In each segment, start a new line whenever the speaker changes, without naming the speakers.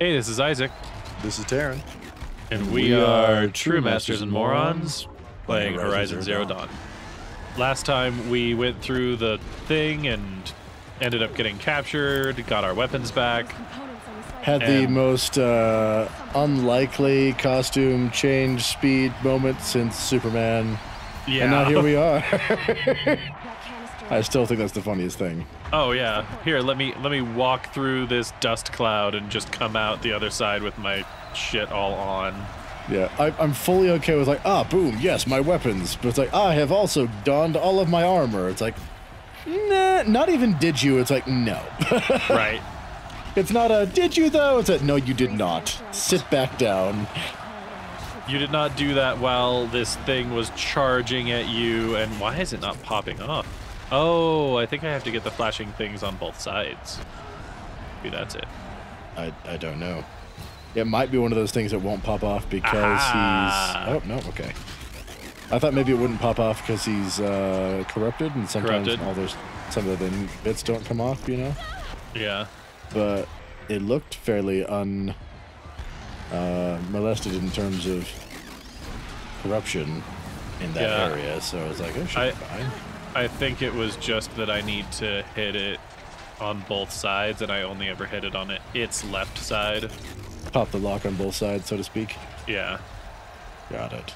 Hey, this is Isaac,
This is Taryn.
and we,
We
are
are
True Masters and Morons playing Horizon Zero Dawn. Last time we went through the thing and ended up getting captured, got our weapons back.
Had the most uh, unlikely costume change speed moment since Superman.
Yeah.
And now here we are. I still think that's the funniest thing.
Oh yeah. Here, let me let me walk through this dust cloud and just come out the other side with my shit all on.
Yeah, I, I'm fully okay with like, ah, boom, yes, my weapons. But it's like, I have also donned all of my armor. It's like, nah, not even did you. It's like, no.
right.
it's not a, did you though? It's a, no, you did not. Sit back down.
You did not do that while this thing was charging at you, and why is it not popping off? Oh, I think I have to get the flashing things on both sides. Maybe that's it.
I, I don't know. It might be one of those things that won't pop off because
Ah.
he's. Oh, no, okay. I thought maybe it wouldn't pop off because he's uh, corrupted and sometimes
Corrupted.
all those some of the bits don't come off, you know?
Yeah.
But it looked fairly un uh, molested in terms of corruption in that
Yeah.
area, so I was like, oh, should
I-
be fine.
I think it was just that I need to hit it on both sides, and I only ever hit it on it, its left side.
Pop the lock on both sides, so to speak.
Yeah.
Got it.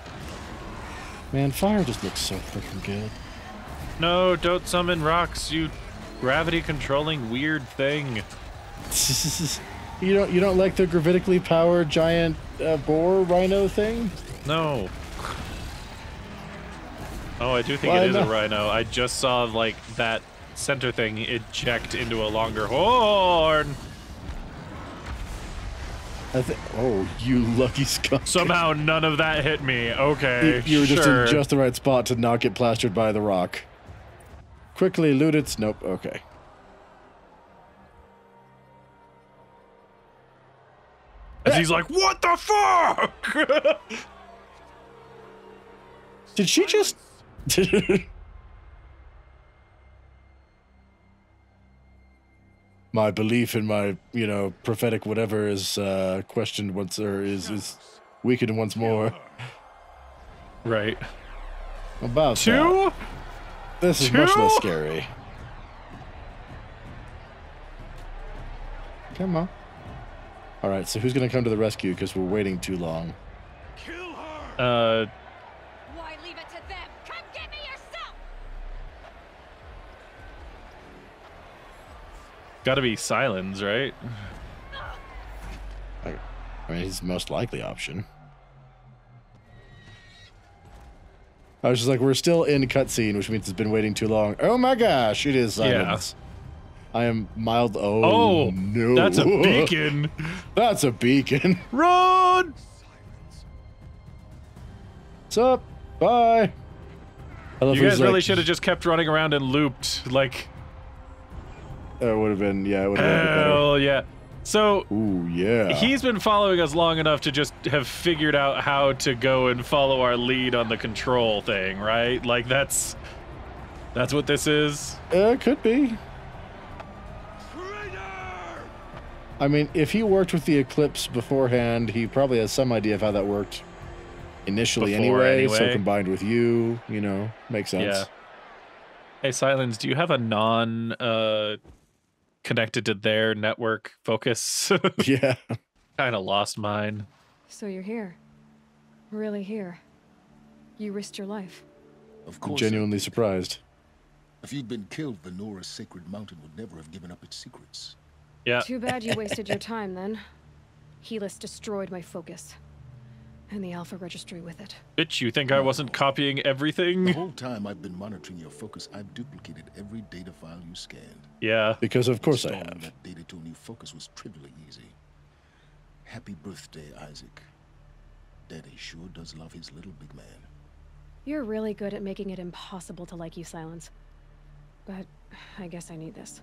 Man, fire just looks so freaking good.
No, don't summon rocks, you gravity controlling weird thing.
you don't you don't like the gravitically powered giant uh, boar rhino thing?
No. Oh, I do think it is a rhino. I just saw like that center thing eject into a longer horn.
Oh, you lucky skunk!
Somehow none of that hit me. Okay,
you, you were just
sure.
in just the right spot to not get plastered by the rock. Quickly loot. Nope. Okay.
As he's like, "What the fuck?"
Did she just? my belief in my, you know, prophetic whatever is uh, questioned once or is is weakened once more.
right.
About that.
Two.
This is much less scary. Come on. All right, so who's gonna come to the rescue? Because we're waiting too long.
Uh, gotta be Sylens, right?
I, mean, he's the most likely option. I was just like, we're still in cutscene, which means it's been waiting too long. Oh my gosh, it is
Yeah.
Sylens. I am mild. Oh,
Oh,
no,
that's a beacon.
that's a beacon.
Run!
What's up? Bye.
You guys really
like-
should have just kept running around and looped. Like,
That would have been, yeah, it would have been better.
hell yeah. So
Ooh, yeah.
He's been following us long enough to just have figured out how to go and follow our lead on the control thing, right? Like that's that's what this is.
Uh, could be. I mean, if he worked with the Eclipse beforehand, he probably has some idea of how that worked initially
Before
anyway, So combined with you, you know, makes sense.
Yeah. Hey, Sylens, do you have a non uh connected to their network focus?
Yeah.
kind of lost mine.
So you're here. Really here. You risked your life.
Of course.
Genuinely surprised.
If you'd been killed, the Nora's sacred mountain would never have given up its secrets.
Yeah.
Too bad you wasted your time then. Helis destroyed my focus. And the Alpha Registry with it.
Bitch, you think I wasn't copying everything?
The
everything?
whole time I've been monitoring your focus, I've duplicated every data file you scanned.
Yeah.
Because of course I
Installing
have.
that data to a new focus was trivially easy. Happy birthday, Isaac. Daddy sure does love his little big man.
You're really good at making it impossible to like you, Sylens. But I guess I need this.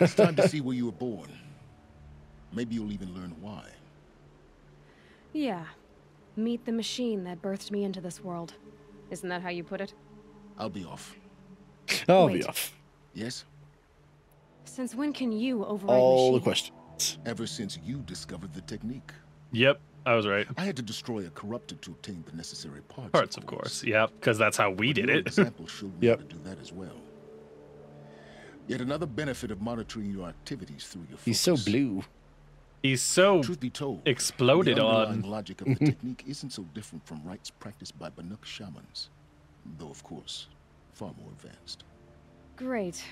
It's time to see where you were born. Maybe you'll even learn why.
Yeah. Meet the machine that birthed me into this world. Isn't that how you put it?
I'll be off.
I'll be off.
Yes?
Since when can you override
All the
machines?
question. What?
Ever since you discovered the technique.
Yep, I was right.
I had to destroy a corrupted to obtain the necessary parts.
Parts, of course. Yep, because that's how we did it.
example showed me
Yep.
how to do that as well. Yet another benefit of monitoring your activities through your
He's so blue.
He's so
Truth be told,
exploded
the underlying
on.
logic of the technique isn't so different from rites practiced by Banuk shamans, though of course, far more advanced.
Great.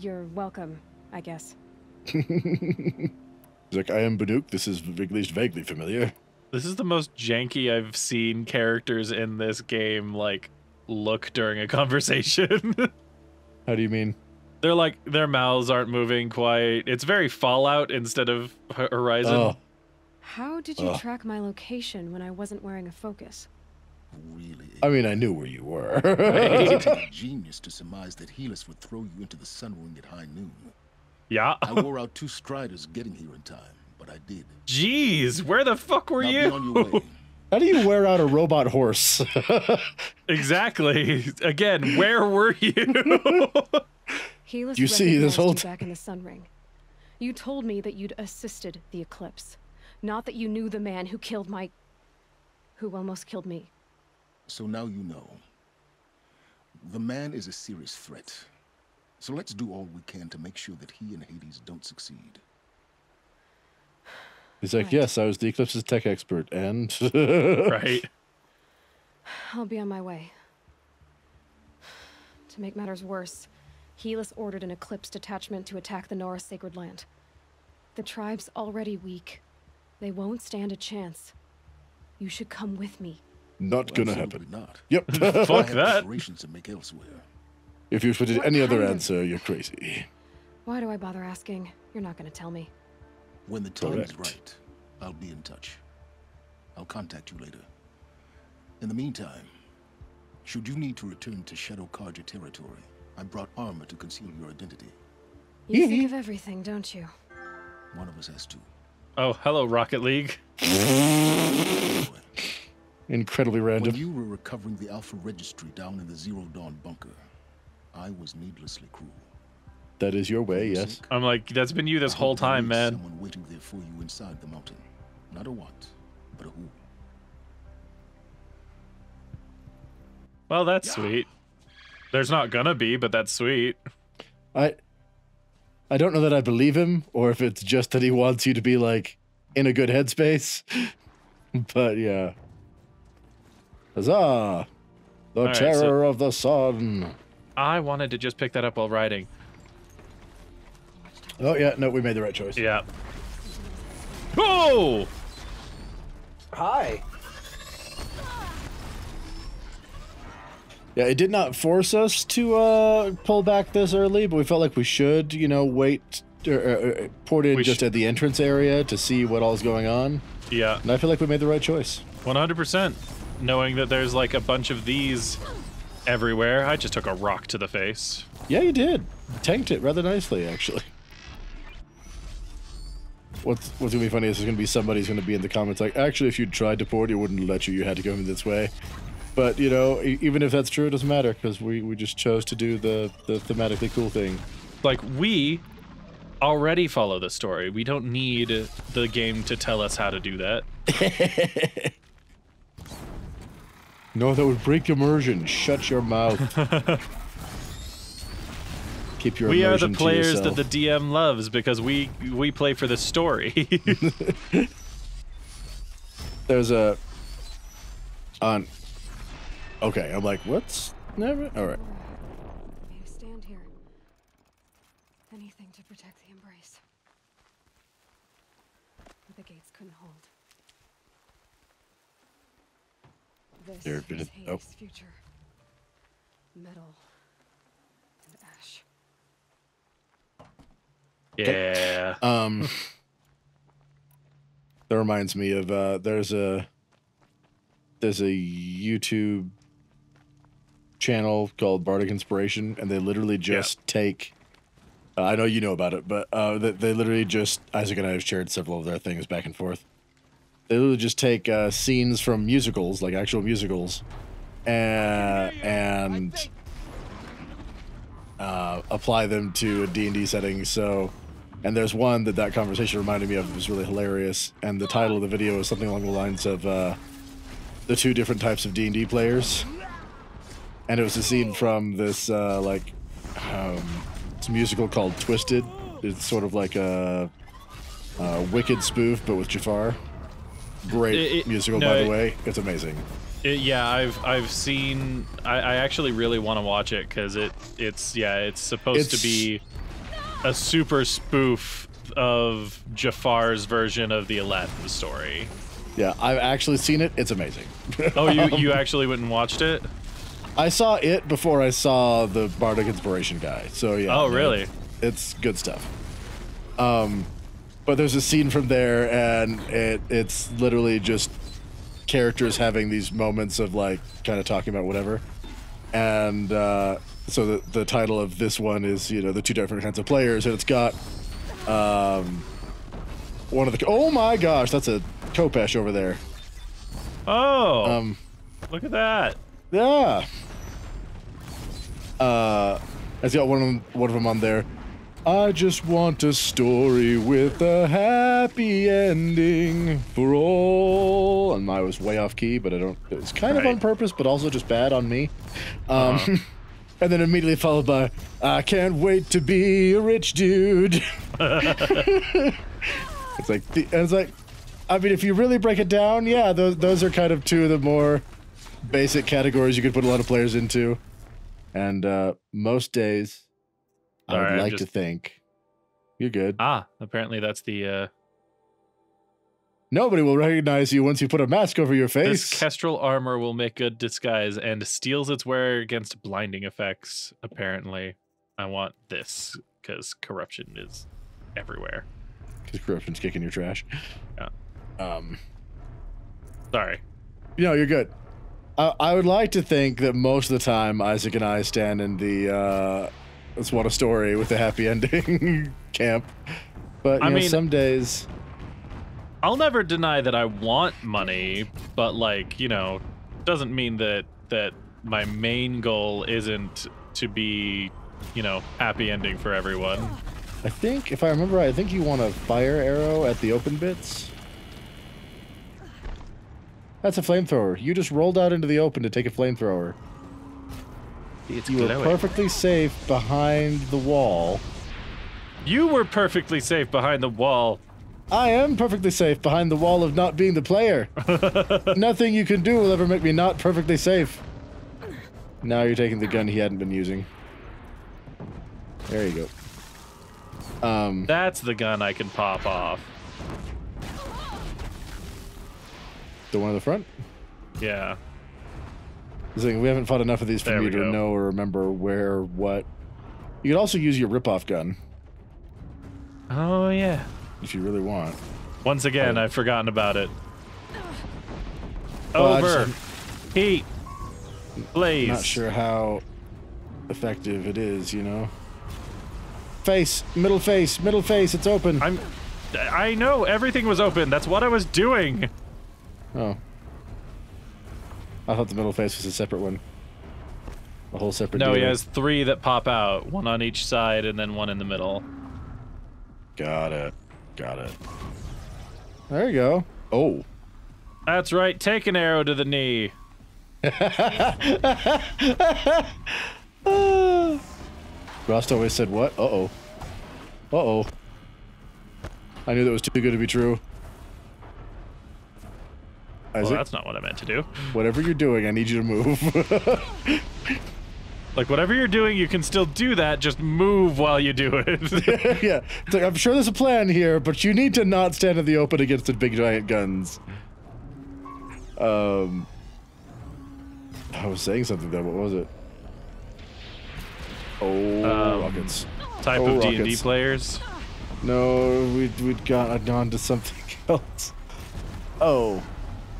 You're welcome, I guess.
He's like, I am Banuk. This is at least vaguely familiar.
This is the most janky I've seen characters in this game like look during a conversation.
How do you mean?
They're like their mouths aren't moving quite. It's very Fallout instead of Horizon.
Oh,
How did you
Ugh.
track my location when I wasn't wearing a focus?
Really? Eh?
I mean, I knew where you were.
it doesn't take a genius to surmise that Helis would throw you into the sun ring at high noon.
Yeah.
I wore out two striders getting here in time, but I did.
Jeez, where the fuck were
now
you?
be on your way.
How do you wear out a robot horse?
exactly. Again, where were you?
Helis
You see, this whole
you back in the Sun Ring. You told me that you'd assisted the eclipse, not that you knew the man who killed my, who almost killed me.
So now you know. The man is a serious threat. So let's do all we can to make sure that he and Hades don't succeed.
He's like,
Right.
yes, I was the Eclipse's tech expert, and
right.
I'll be on my way. To make matters worse, Helis ordered an eclipse detachment to attack the Nora's sacred land. The tribe's already weak. They won't stand a chance. You should come with me.
not gonna happen.
not.
Yep.
Fuck that.
preparations to make elsewhere.
if you put
What
any other
kind of-
answer, you're crazy.
Why do I bother asking? You're not gonna tell me.
When the time is right, I'll be in touch. I'll contact you later. In the meantime, should you need to return to Shadow Carja territory, I brought armor to conceal your identity.
You think of everything, don't you?
One of us has to.
Oh, hello, Rocket League.
Anyway,
Incredibly
when
random.
you were recovering the Alpha Registry down in the Zero Dawn bunker, I was needlessly cruel.
That is your way, yes.
I'm like, that's been you this
I
whole time, man.
Someone waiting there for you inside the mountain. Not a what, but a who.
Well, that's sweet. There's not gonna be, but that's sweet.
I I don't know that I believe him, or if it's just that he wants you to be like in a good headspace. but yeah. Huzzah! The
right, so-
terror of the sun.
I wanted to just pick that up while riding.
Oh yeah, no, we made the right choice.
Yeah. Oh!
Hi.
Yeah, it did not force us to uh pull back this early, but we felt like we should, you know, wait or, or, or port in
We
just at the entrance area to see what all's going on.
Yeah,
And I feel like we made the right choice.
100%. Knowing that there's like a bunch of these everywhere, I just took a rock to the face.
Yeah, you did. Tanked it rather nicely, actually. What's what's gonna be funny is there's gonna be somebody's gonna be in the comments like, actually, if you tried to port, it wouldn't let you. You had to go in this way. But you know, even if that's true, it doesn't matter because we, we just chose to do the the thematically cool thing.
Like, we already follow the story. We don't need the game to tell us how to do that.
No, that would break immersion. Shut your mouth. Keep your
we are the players that the DM loves because we we play for the story.
There's a on. Okay, I'm like, what's never? All right.
Me to stand here. Anything to protect the embrace. But the gates couldn't hold. This
There, bit
is
of- oh.
Future. Metal and ash.
yeah.
Um, that reminds me of uh, there's a there's a YouTube channel called Bardic Inspiration, and they literally just take. Uh, I know you know about it, but uh, they, they literally just Isaac and I have shared several of their things back and forth. They literally just take uh, scenes from musicals, like actual musicals, uh, and uh, apply them to a D&D setting. So, And there's one that that conversation reminded me of. It was really hilarious. And the title of the video is something along the lines of uh, the two different types of D and D players. And it was a scene from this uh, like um, it's a musical called Twisted. It's sort of like a, a Wicked spoof, but with Jafar. Great
It- it-
musical,
no,
by the
it-
way. It's amazing.
Yeah, I've I've seen. I, I actually really want to watch it because it it's yeah it's supposed
It's-
to be a super spoof of Jafar's version of the Aladdin story.
Yeah, I've actually seen it. It's amazing.
Oh, you you actually went and watched it?
I saw it before I saw the Bardic Inspiration guy. So yeah.
Oh, really?
It's, it's good stuff. Um, but there's a scene from there, and it it's literally just characters having these moments of like kind of talking about whatever, and uh, so the the title of this one is you know the two different kinds of players, and it's got um one of the oh my gosh that's a Kopesh over there.
Oh,
Um,
look at that.
Yeah. Uh, it's got one of them, one of them on there. I just want a story with a happy ending for all. And I was way off key, but I don't. It's kind of on purpose, but also just bad on me. Um, and then immediately followed by, I can't wait to be a rich dude. it's like, the, and it's like, I mean, if you really break it down, yeah, those those are kind of two of the more basic categories you could put a lot of players into. And uh, most days, I would
I'm
like to think you're good.
Ah, apparently that's the uh,
Nobody will recognize you once you put a mask over your
this
face.
kestrel armor will make good disguise and steals its wearer against blinding effects. Apparently, I want this because corruption is everywhere.
Because corruption's kicking your trash.
Yeah.
Um,
Sorry.
No, you're good. I, I would like to think that most of the time Isaac and I stand in the uh, let's want a story with a happy ending camp. But you
I
know,
mean-
some days
I'll never deny that I want money, but like, you know, doesn't mean that that my main goal isn't to be, you know, happy ending for everyone.
I think, if I remember right, I think you want a fire arrow at the open bits. That's a flamethrower. You just rolled out into the open to take a flamethrower.
It's
You were perfectly safe behind the wall.
You were perfectly safe behind the wall.
I am perfectly safe behind the wall of not being the player. Nothing you can do will ever make me not perfectly safe. Now you're taking the gun he hadn't been using. There you go. Um,
That's the gun I can pop off.
The one in the front.
Yeah.
Thing, we haven't fought enough of these for
There
me to
go.
know or remember where, what. You could also use your rip-off gun
Oh yeah.
if you really want.
Once again, I've forgotten about it.
Well,
Over.
just-
Heat. Blaze.
Not sure how effective it is, you know. Face, middle face, middle face. It's open.
I'm. I know everything was open. That's what I was doing.
Oh. I thought the middle face was a separate one. A whole separate.
No, he has three that pop out, one on each side and then one in the middle.
Got it. Got it. There you go. Oh.
That's right. Take an arrow to the knee.
Rust always said what? Uh oh. Uh oh. I knew that was too good to be true.
Well, that's not what I meant to do.
whatever you're doing, I need you to move.
Like whatever you're doing, you can still do that. Just move while you do it.
yeah, like, I'm sure there's a plan here, but you need to not stand in the open against the big giant guns. Um, I was saying something though. What was it? Oh,
Um,
rockets!
Type
Oh,
of D and D players.
No, we'd we'd got on to something else. Oh,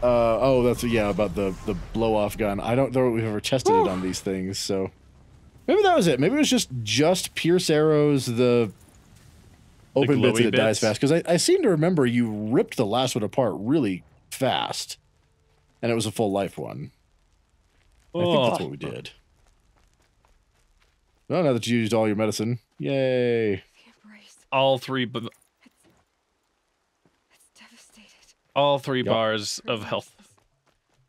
uh, oh, that's yeah about the the blow off gun. I don't know if we've ever tested it on these things, so maybe that was it. Maybe it was just just pierce arrows, the open bits,
that
and dies fast. Because I, I seem to remember you ripped the last one apart really fast, and it was a full life one. I think that's
Oh.
what we did. Well, now that you used all your medicine, yay!
All three b-
It's devastated.
All three
Yep.
bars of health.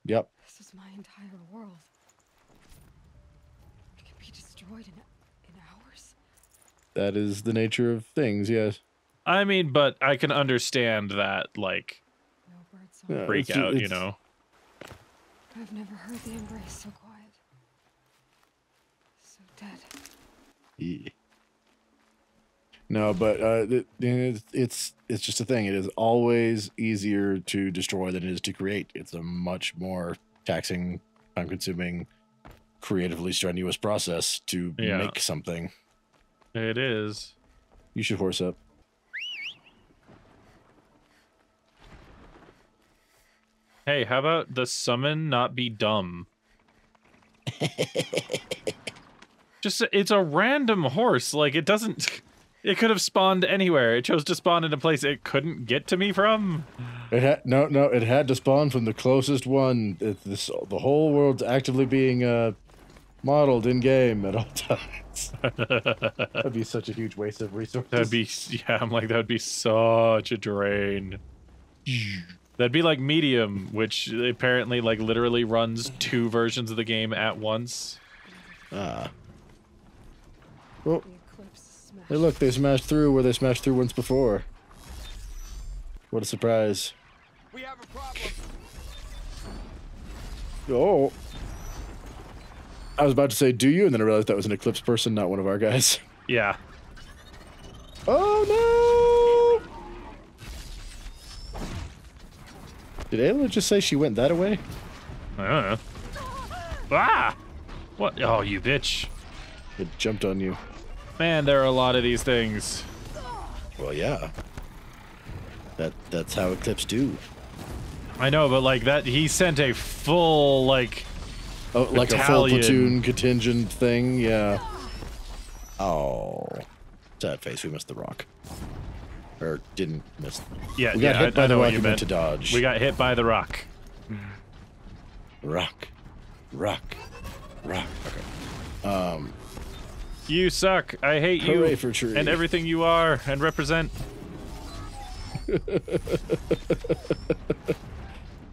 Yep.
This is my entire world. It can be destroyed in, in hours.
That is the nature of things, yes.
I mean, but I can understand that like
No bird song.
Yeah.
freak
it's-
out, you know.
I've never heard the embrace so quiet. So dead.
Yeah. No, but uh, it, it's it's just a thing. It is always easier to destroy than it is to create. It's a much more taxing, time-consuming, creatively strenuous process to
Yeah.
make something.
It is.
You should horse up.
Hey, how about the summon not be dumb? Just it's a random horse. Like it doesn't it could have spawned anywhere. It chose to spawn in a place it couldn't get to me from.
It had no, no. It had to spawn from the closest one. It, this the whole world's actively being uh, modeled in game at all times. That'd be such a huge waste of resources.
That'd be yeah, I'm like that would be such a drain. That'd be like medium, which apparently like literally runs two versions of the game at once.
ah. Well,
The eclipse is smashed.
Hey, look, they smashed through where they smashed through once before. What a surprise!
We have a problem.
Oh, I was about to say, "Do you?" and then I realized that was an eclipse person, not one of our guys.
Yeah.
Oh no! Did Ayla just say she went that away?
I don't know. Ah! What? Oh, you bitch.
It jumped on you.
Man, there are a lot of these things.
Well, yeah. That that's how Eclipse do.
I know, but like that, he sent a full like.
Oh, like a full platoon contingent thing, yeah. Oh, sad face. We missed the rock, or didn't miss.
Yeah,
We got
yeah,
hit
I,
by
I
the rock
you meant.
to dodge.
We got hit by the rock.
rock, rock, rock. Okay.
Um, You suck. I hate you.
Hooray for tree.
And everything you are and represent.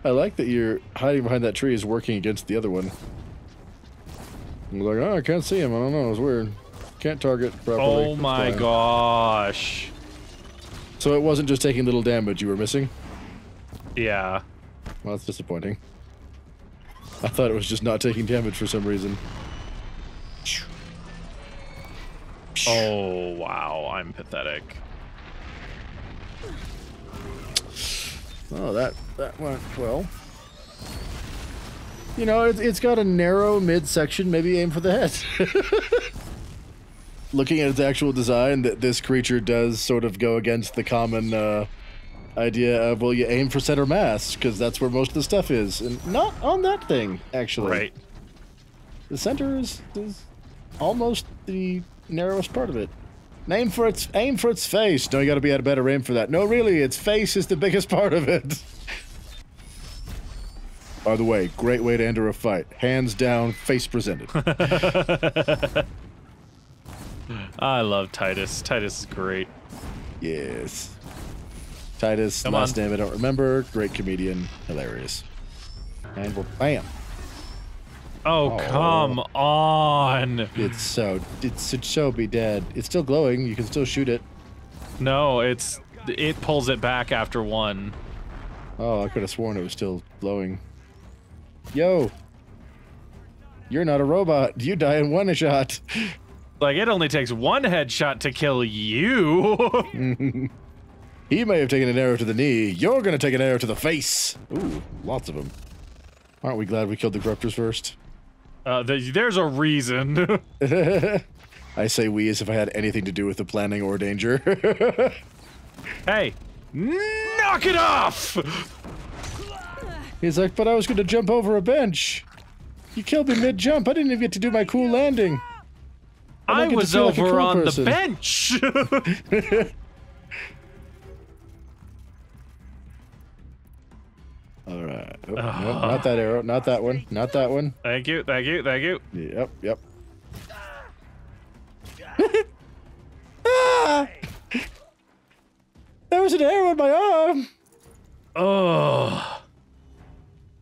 I like that you're hiding behind that tree is working against the other one. I'm like, oh, I can't see him. I don't know. It's weird. Can't target properly.
Oh my
fine."
gosh.
So it wasn't just taking little damage you were missing.
Yeah.
Well, that's disappointing. I thought it was just not taking damage for some reason.
Oh wow, I'm pathetic.
Oh, that that went well. You know, it, it's got a narrow midsection. Maybe aim for the head. Looking at its actual design, that this creature does sort of go against the common uh, idea of well, you aim for center mass because that's where most of the stuff is, and not on that thing actually.
Right.
The center is, is almost the narrowest part of it. Aim for its aim for its face. No, you got to be at a better aim for that. No, really, its face is the biggest part of it. By the way, great way to enter a fight. Hands down, face presented.
I love Titus. Titus is great.
yes. Titus,
Come
last
on.
name I don't remember. Great comedian, hilarious. And we're bam.
Oh,
Oh.
come on.
It's so it should so be dead. It's still glowing. You can still shoot it.
No, it's it pulls it back after one.
Oh, I could have sworn it was still glowing. Yo, you're not a robot. You die in one shot.
Like it only takes one headshot to kill you.
He may have taken an arrow to the knee. You're gonna take an arrow to the face. Ooh, lots of them. Aren't we glad we killed the corruptors first?
Uh, th- there's a reason.
I say we as if I had anything to do with the planning or danger.
hey, knock it off!
He's like, but I was gonna jump over a bench. You killed me mid jump. I didn't even get to do my cool landing. I
was
feel like
over
cool
on
person.
the bench.
All right. Oh, no, not that arrow. Not that one. Not that one.
thank you, thank you, thank you.
Yep, yep. Ah! There was an arrow in my arm.
Oh.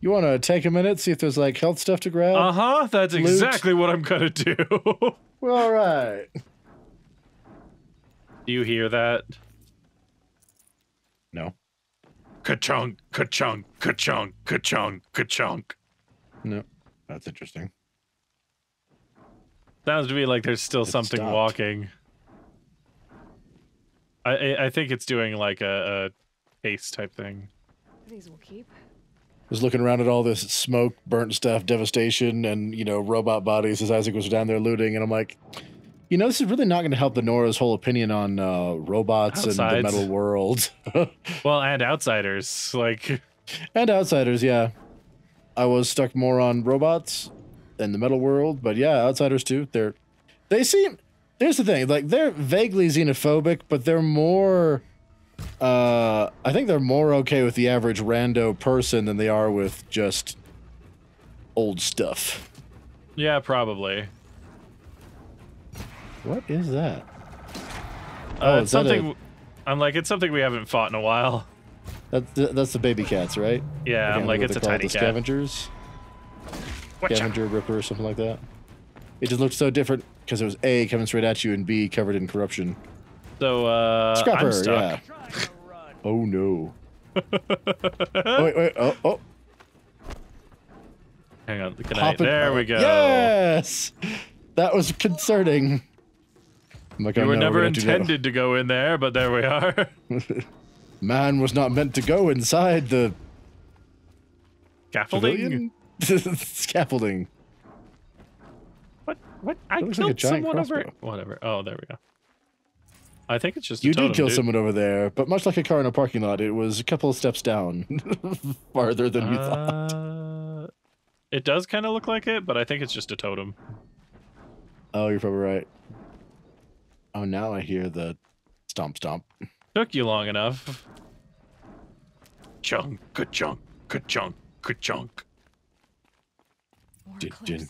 You want to take a minute, see if there's like health stuff to grab?
Uh huh. That's
Loot.
exactly what I'm gonna do.
Well, all right.
do you hear that?
No,
Ka-chunk, ka-chunk, ka-chunk, ka-chunk, ka-chunk.
no, that's interesting.
Sounds to me like there's still
It
something
stopped.
walking. I, I I think it's doing like a, a case type thing.
These will keep.
Was looking around at all this smoke, burnt stuff, devastation, and you know robot bodies as Isaac was down there looting, and I'm like, you know, this is really not going to help the Nora's whole opinion on uh, robots and the metal world
Well, and outsiders like
and outsiders. Yeah, I was stuck more on robots and the metal world, but yeah, outsiders too. They're they seem. Here's the thing, like they're vaguely xenophobic, but they're more. Uh, I think they're more okay with the average rando person than they are with just old stuff.
yeah, probably.
What is that?
Uh,
Oh,
it's
that a-
something. I'm like it's something we haven't fought in a while.
That's the, that's the baby cats, right?
Yeah, I'm like it's a tiny
they're the
cat.
Scavengers,
Watcher.
scavenger ripper, or something like that. It just looked so different because it was A coming straight at you and B covered in corruption.
So uh,
Scrapper,
I'm stuck.
yeah. Oh no. oh, wait, wait, oh, oh.
Hang on. Good night. There we go.
Yes, that was concerning. Like,
You
oh,
were
no,
never
we're gonna have to go.
intended to go in there, but there we are.
Man was not meant to go inside the
Scaffolding?
Scaffolding.
What? What? I killed
like
someone over.
crossbow.
Whatever. Oh, there we go. I think it's just. A
You
totem,
did kill
dude.
someone over there, but much like a car in a parking lot, it was a couple of steps down, farther than you thought.
Uh, it does kind of look like it, but I think it's just a totem.
Oh, you're probably right. Oh, now I hear the stomp stomp.
Took you long enough. Chunk, ka-chunk, ka-chunk, ka-chunk.
More
Dun,
clips.
dun,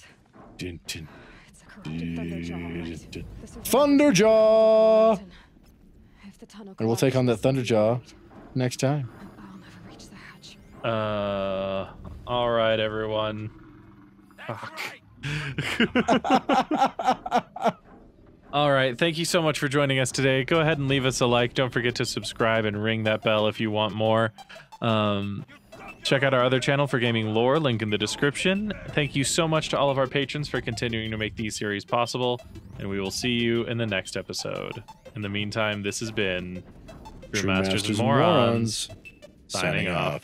dun, dun,
It's a corrupted Thunderjaw, all right.
dun.
The survivors-
Thunderjaw!
If the tunnel
And we'll take on that
collapses,
Thunderjaw next time.
I'll never reach the hatch.
Uh, all right, everyone. Fuck. all right, thank you so much for joining us today. Go ahead and leave us a like. Don't forget to subscribe and ring that bell if you want more. Um, check out our other channel for gaming lore, link in the description. Thank you so much to all of our patrons for continuing to make these series possible, and we will see you in the next episode. In the meantime, this has been True, Masters, and Morons, signing off.